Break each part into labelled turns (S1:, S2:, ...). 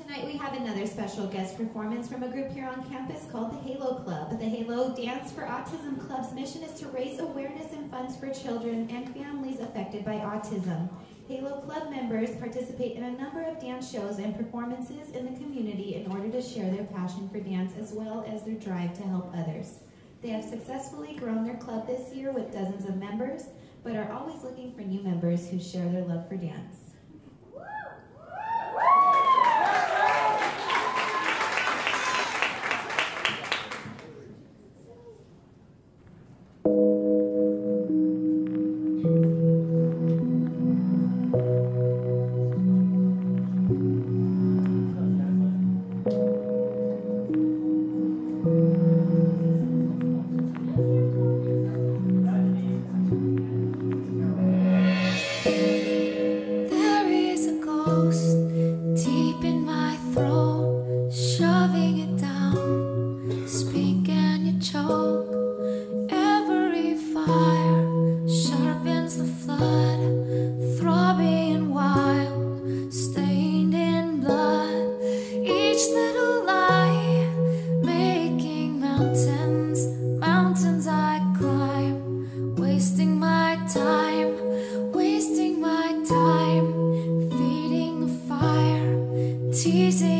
S1: Tonight we have another special guest performance from a group here on campus called the Halo Club. The Halo Dance for Autism Club's mission is to raise awareness and funds for children and families affected by autism. Halo Club members participate in a number of dance shows and performances in the community in order to share their passion for dance as well as their drive to help others. They have successfully grown their club this year with dozens of members, but are always looking for new members who share their love for dance.
S2: loving it down. Speak and you choke. Every fire sharpens the flood, throbbing wild, stained in blood. Each little lie making mountains, mountains I climb, wasting my time, wasting my time, feeding the fire, teasing.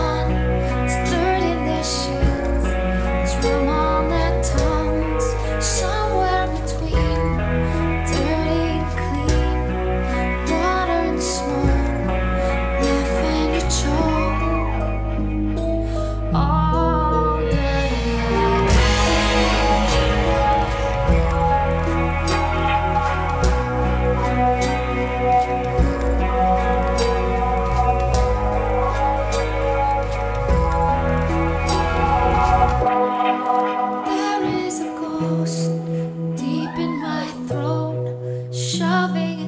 S2: shoving